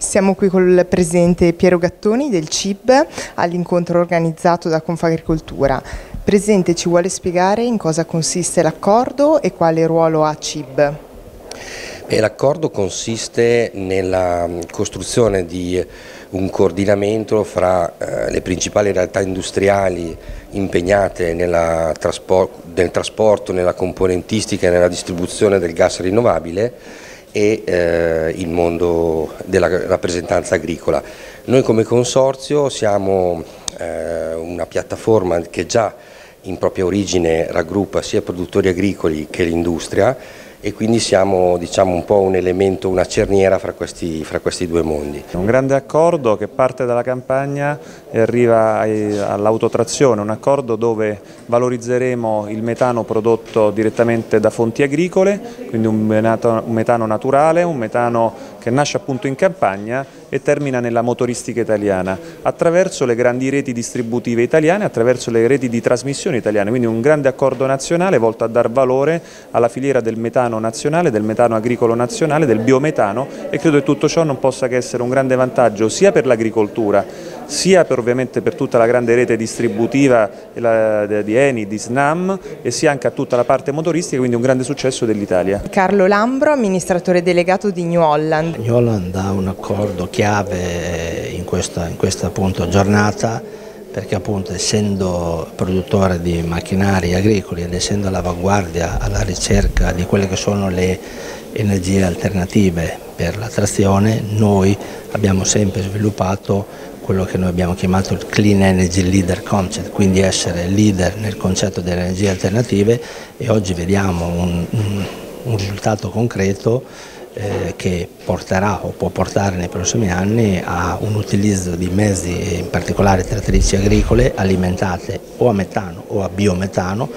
Siamo qui con il presidente Piero Gattoni del CIB all'incontro organizzato da Confagricoltura. Presidente, ci vuole spiegare in cosa consiste l'accordo e quale ruolo ha CIB? L'accordo consiste nella costruzione di un coordinamento fra eh, le principali realtà industriali impegnate traspor nel trasporto, nella componentistica e nella distribuzione del gas rinnovabile e eh, il mondo della rappresentanza agricola. Noi come consorzio siamo eh, una piattaforma che già in propria origine raggruppa sia produttori agricoli che l'industria e quindi siamo diciamo, un po' un elemento, una cerniera fra questi, fra questi, due mondi. Un grande accordo che parte dalla campagna e arriva all'autotrazione, un accordo dove valorizzeremo il metano prodotto direttamente da fonti agricole, quindi un metano, naturale, un metano che nasce appunto in campagna e termina nella motoristica italiana, attraverso le grandi reti distributive italiane, attraverso le reti di trasmissione italiane, quindi un grande accordo nazionale volto a dar valore alla filiera del metano nazionale, del metano agricolo nazionale, del biometano e credo che tutto ciò non possa che essere un grande vantaggio sia per l'agricoltura sia per, ovviamente per tutta la grande rete distributiva di Eni, di Snam e sia anche a tutta la parte motoristica, quindi un grande successo dell'Italia. Carlo Lambro, amministratore delegato di New Holland. New Holland ha un accordo chiave in questa, in questa appunto, giornata perché appunto essendo produttore di macchinari agricoli ed essendo all'avanguardia alla ricerca di quelle che sono le energie alternative per la trazione, noi abbiamo sempre sviluppato quello che noi abbiamo chiamato il Clean Energy Leader Concept, quindi essere leader nel concetto delle energie alternative e oggi vediamo un, un, un risultato concreto eh, che porterà o può portare nei prossimi anni a un utilizzo di mezzi, in particolare trattrici agricole, alimentate o a metano o a biometano.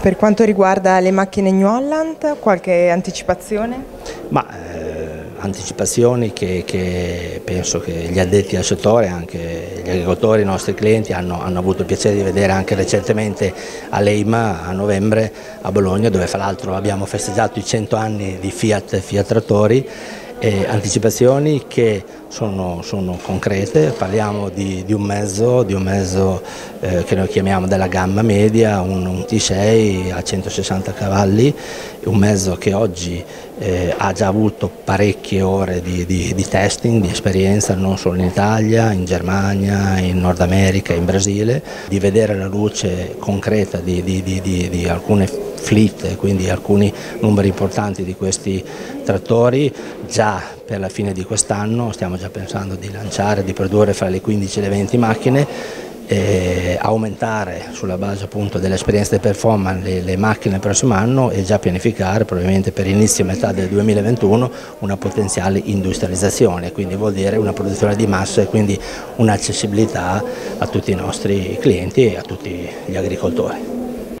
Per quanto riguarda le macchine New Holland, qualche anticipazione? Ma, eh, anticipazioni che, che, penso che gli addetti al settore, anche gli agricoltori, i nostri clienti hanno, hanno avuto il piacere di vedere anche recentemente all'EIMA a novembre a Bologna dove fra l'altro abbiamo festeggiato i 100 anni di Fiat, Fiat Trattori eh, anticipazioni che sono, sono, concrete, parliamo di, di, un mezzo, di un mezzo eh, che noi chiamiamo della gamma media, un, un, T6 a 160 cavalli, un mezzo che oggi eh, ha già avuto parecchie ore di, di, di, testing, di esperienza non solo in Italia, in Germania, in Nord America, in Brasile, di vedere la luce concreta di alcune fleet, quindi alcuni numeri importanti di questi trattori, già per la fine di quest'anno stiamo già pensando di lanciare, di produrre fra le 15 e le 20 macchine, aumentare sulla base appunto dell'esperienza di performance le, le, macchine il prossimo anno e già pianificare probabilmente per inizio metà del 2021 una potenziale industrializzazione, quindi vuol dire una produzione di massa e quindi un'accessibilità a tutti i nostri clienti e a tutti gli agricoltori.